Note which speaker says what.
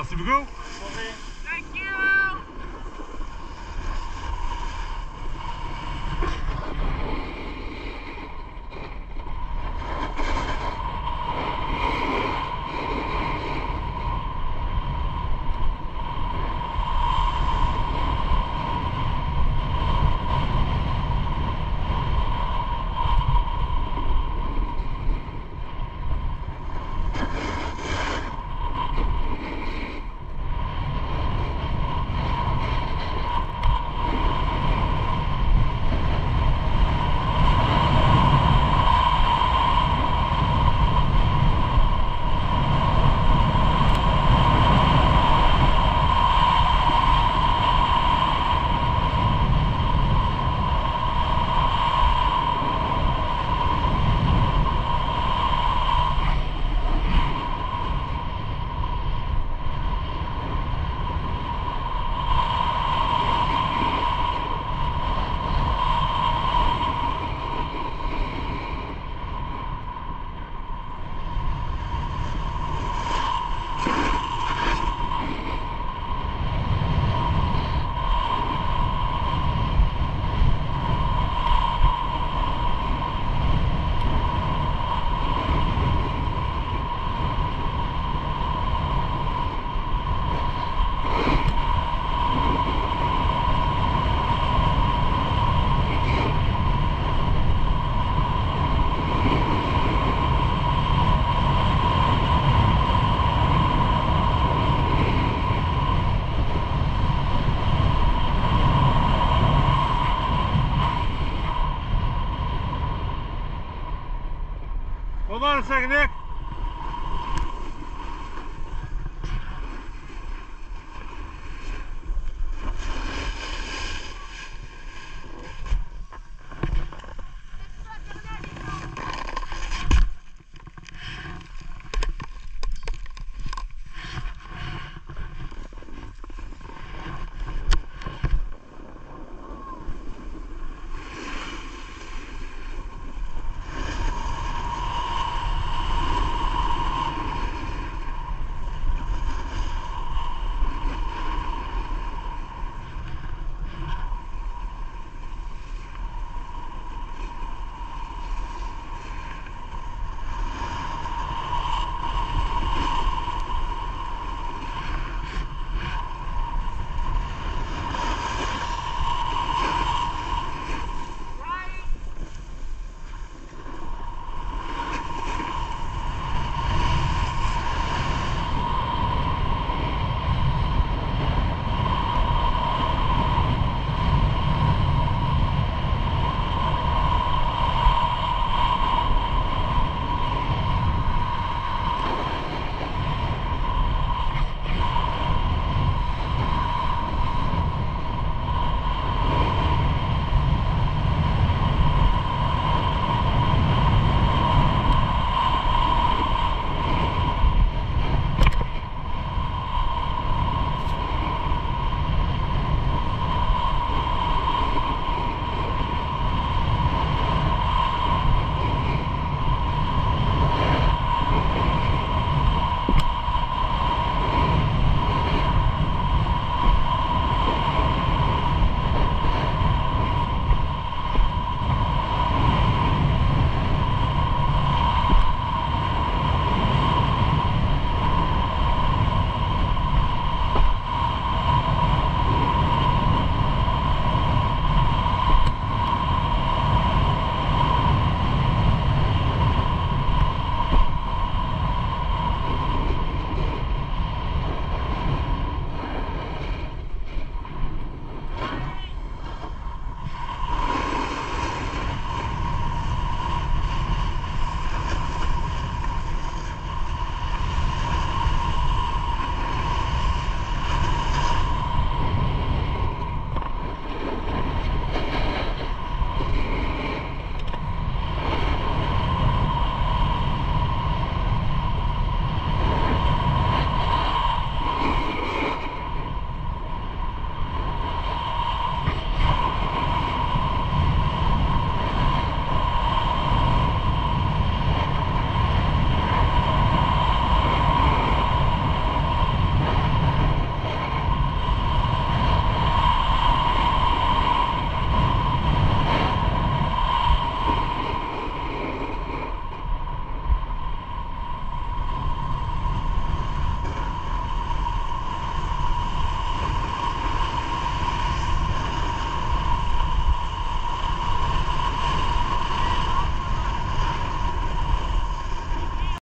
Speaker 1: Merci beaucoup.
Speaker 2: Thank
Speaker 1: Hold on a second, Nick.